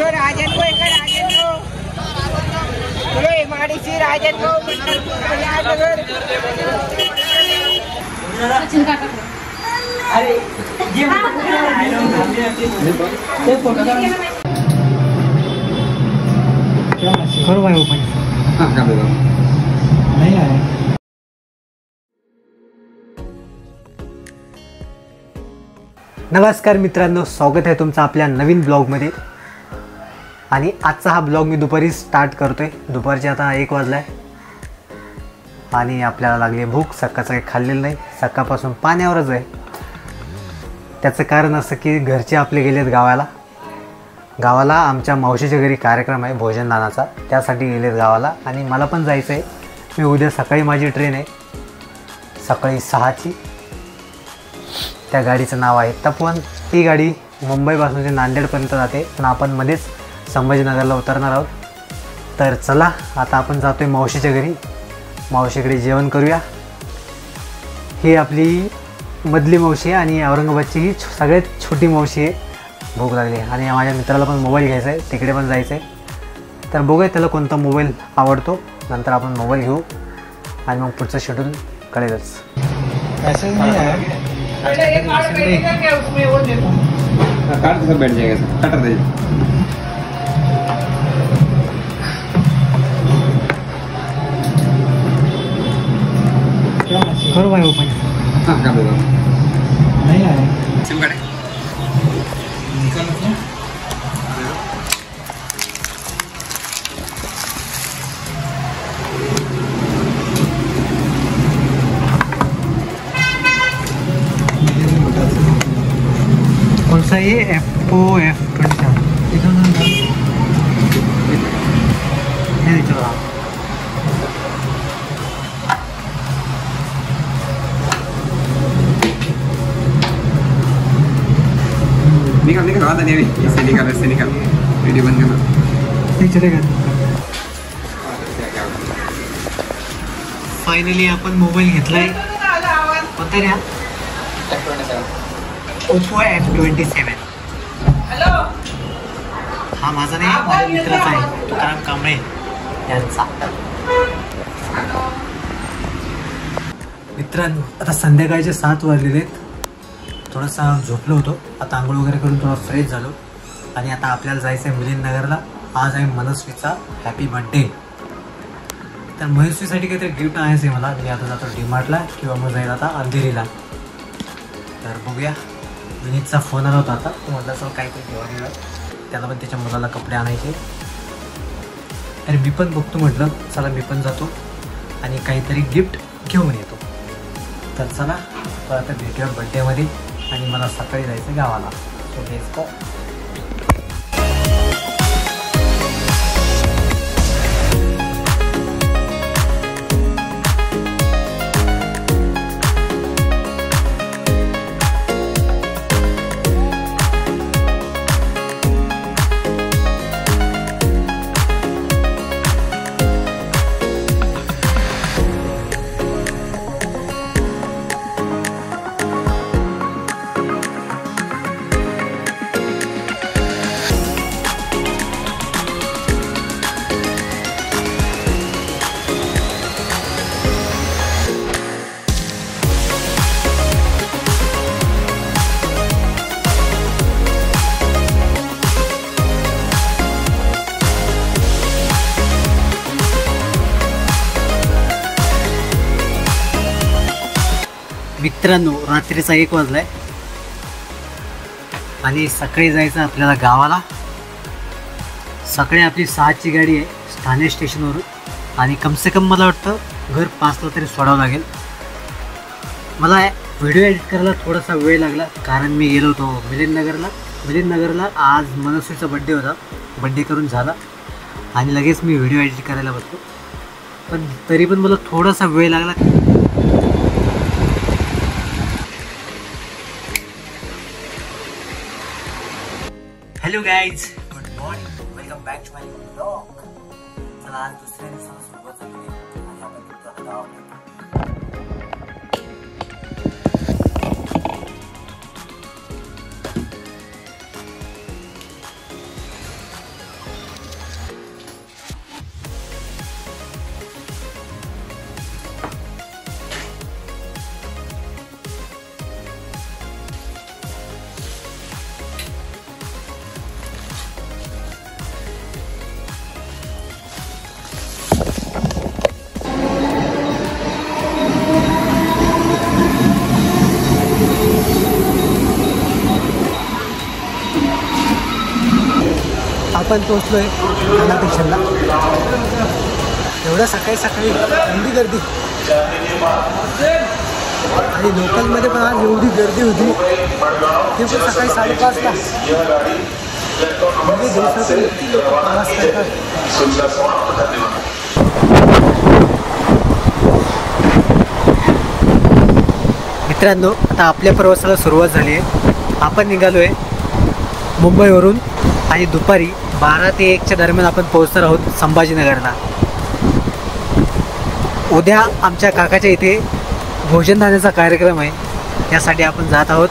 बोलो राजन को एक राजन को बोलो एमआरडीसी राजन को सचिन काका करो भाई ओपन हाँ कर देगा नहीं आया नमस्कार मित्रांनो, स्वागत आहे तुमचं आपल्या नवीन ब्लॉगमध्ये आणि आजचा हा ब्लॉग मी दुपारी स्टार्ट करतोय. दुपारचे आता एक वाजला आहे आणि आपल्याला लागली आहे भूक सकाळचं काही खाल्लेलं नाही. सकाळपासून पाण्यावरच आहे. त्याचं कारण असं की घरचे आपले गेलेत गावाला. गावाला आमच्या मावशीच्या घरी कार्यक्रम आहे भोजनदानाचा त्यासाठी गेलेत गावाला आणि मला पण जायचं आहे मी उद्या सकाळी माझी ट्रेन आहे. सकाळी सहाची. त्या गाडीचं नाव आहे तपवन. ती गाडी मुंबईपासून ते नांदेडपर्यंत जाते. पण आपण मध्येच संभाजीनगरला उतरणार आहोत. तर चला आता आपण जातो आहे मावशीच्या घरी. मावशीकडे जेवण करूया. ही आपली मधली मावशी आहे आणि औरंगाबादची ही सगळ्यात छोटी मावशी आहे. भूक लागली. आणि माझ्या मित्राला पण मोबाईल घ्यायचा आहे तिकडे पण जायचं आहे तर बघूया त्याला कोणता मोबाईल आवडतो. नंतर आपण मोबाईल घेऊ. आणि मग पुढचं शेड्यूल कळेलच. हाँ काट के सब बैठ जाएगा सर कटर दे करो भाई ओपन हाँ कर देगा नहीं आया सिम कार्ड कौन सा ये एप्पो एफ नहीं अभी इससे निकाल इससे निकाल वीडियो बंद करना चलेगा फायनली आपण मोबाईल घेतलाय. कोणता रे ओप्पो एफ ट्वेंटी सेवन हा माझा नाही माझ्या मित्राचा आहे. तुकाराम कांबळे यांचा. मित्रांनो आता संध्याकाळचे सात वाजलेले आहेत. थोडासा झोपलो होतो. आता आंघोळ वगैरे करून थोडा फ्रेश झालो. आणि आता आपल्याला जायचं आहे मिलिंदनगरला आज आहे मनस्वीचा हॅपी बर्थडे तर मनस्वीसाठी काहीतरी गिफ्ट आहेच आहे मला. मी आता जातो डीमार्टला किंवा मग जाईल आता अंधेरीला. तर बघूया. विनीतचा फोन आला होता आता. तो म्हटलं चल काहीतरी घेऊन येऊया त्याला पण त्याच्या मुलाला कपडे आणायचे. अरे मी पण बघतो म्हटलं. चला मी पण जातो. आणि काहीतरी गिफ्ट घेऊन येतो. तर चला तर आता भेटूया बड्डेमध्ये आणि मला सकाळी जायचं गावाला सो लेट्स गो मित्रांनो रात्रीचा एक वाजलाय. आणि सकाळी जायचं आपल्याला गावाला. सकाळी आपली सहाची गाडी आहे ठाणे स्टेशनवरून. आणि कमसे कम मला वाटतं घर पाचला तरी सोडावं लागेल. मला व्हिडिओ एडिट करायला थोडासा वेळ लागला कारण मी गेलो होतो मिलिंदनगरला. मिलिंदनगरला आज मनस्वीचा बड्डे होता. बड्डे करून झाला. आणि लगेच मी व्हिडिओ एडिट करायला बसलो. पण तरी पण मला थोडासा वेळ लागला. Hello guys good morning welcome back to my blog चला आज आपण पोचलोय ठाणा स्टेशनला. एवढं सकाळी सकाळी एवढी गर्दी. आणि लोकलमध्ये पण आज एवढी गर्दी होती. ती पण सकाळी साडेपाचला म्हणजे दिवसातून किती लोक प्रवास करतात. मित्रांनो आता आपल्या प्रवासाला सुरुवात झाली आहे. आपण निघालो आहे मुंबईवरून आणि दुपारी बारा ते एकच्या दरम्यान आपण पोहोचणार आहोत संभाजीनगरला. उद्या आमच्या काकाच्या इथे भोजनधान्याचा कार्यक्रम आहे. यासाठी आपण जात आहोत.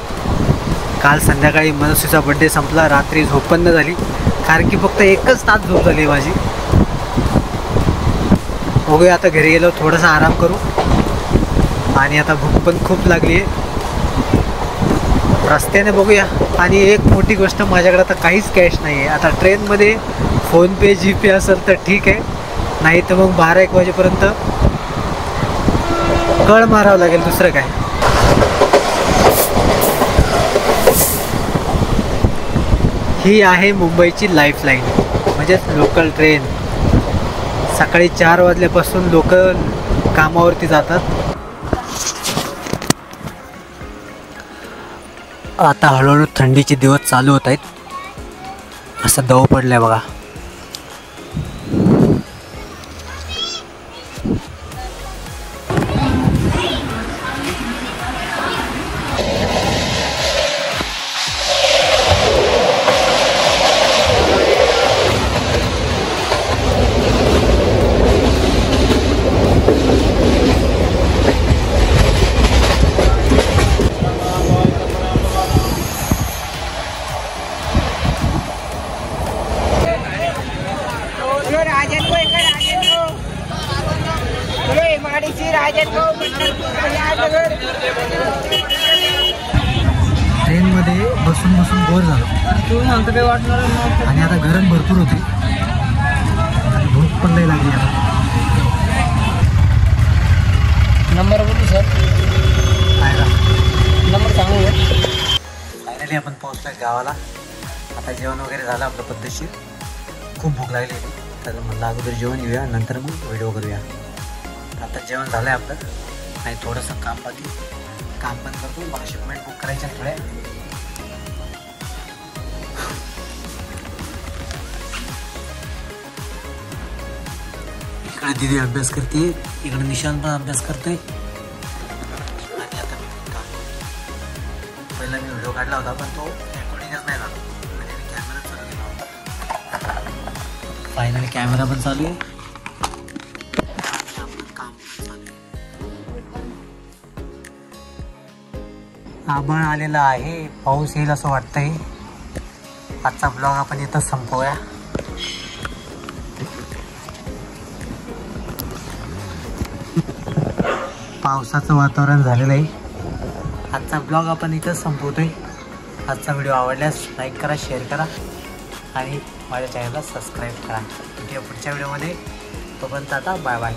काल संध्याकाळी मनस्वीचा बड्डे संपला रात्री झोप पण झाली. कारण की फक्त एकच तास झोप झाली माझी. बघूया आता घरी गेलो थोडासा आराम करू. आणि आता भूक पण खूप लागली आहे. रस्त्याने बघूया. आणि एक मोठी गोष्ट माझ्याकडे आता काहीच कॅश नाही आहे आता ट्रेनमध्ये फोनपे जी पे असेल तर ठीक आहे. नाही तर मग बारा एक वाजेपर्यंत कळ मारावं लागेल दुसरं काय. ही आहे मुंबईची लाईफलाईन म्हणजेच लोकल ट्रेन सकाळी चार वाजल्यापासून लोक कामावरती जातात. आता हळूहळू थंडीचे दिवस चालू होत आहेत. असं दव पडलाय बघा. ट्रेनमध्ये बसून बसून बोर झालो. आणि आता गरम भरपूर होते. आणि भूक पण लई लागली आता. नंबर बोलू सर. नंबर सांगू फायनली आपण पोहोचलोय गावाला. आता जेवण वगैरे झालं आपलं पद्धतशीर. खूप भूक लागली होती. तर म्हणलं अगोदर जेवण घेऊया नंतर मग व्हिडिओ करूया. आता जेवण झालं आहे आपलं. आणि थोडंसं काम बाकी. काम पण करतो. मला शिपमेंट बुक करायच्या थोड्या. इकडे दिदी अभ्यास करते. इकडे निशांत पण अभ्यास करतोय. आणि आता मी पहिला मी व्हिडिओ काढला होता पण तो रेकॉर्डिंगच नाही झाला. म्हणजे मी कॅमेरा चालू केला होता फायनली कॅमेरा पण चालू आहे. आभाळ आलेला आहे. पाऊस येईल असं वाटतंय. आजचा ब्लॉग आपण इथंच संपवूया. पावसाचं वातावरण झालेलं आहे. आजचा ब्लॉग आपण इथंच संपवतोय. आजचा व्हिडिओ आवडल्यास लाईक करा शेअर करा आणि माझ्या चॅनलला सबस्क्राईब करा. भेटूया पुढच्या व्हिडिओमध्ये तोपर्यंत आता बाय बाय